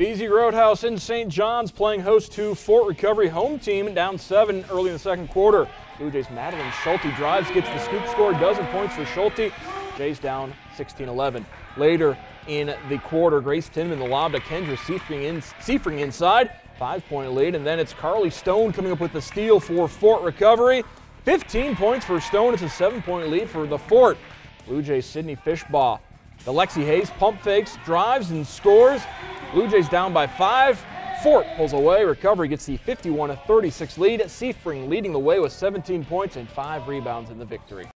BZ Roadhouse in St. John's playing host to Fort Recovery home team down seven early in the second quarter. Blue Jays Madeline Schulte drives, gets the scoop score, dozen points for Schulte. Jays down 16-11. Later in the quarter, Grace Tinman the lob to Kendra Seifring, in, Seifring inside, five-point lead, and then it's Carly Stone coming up with the steal for Fort Recovery. 15 points for Stone. It's a seven-point lead for the Fort. Blue Jays Sydney Fishbaugh. The Lexi Hayes pump fakes, drives, and scores. Blue Jays down by five. Fort pulls away. Recovery gets the 51 36 lead. Seifring leading the way with 17 points and five rebounds in the victory.